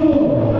Tudo.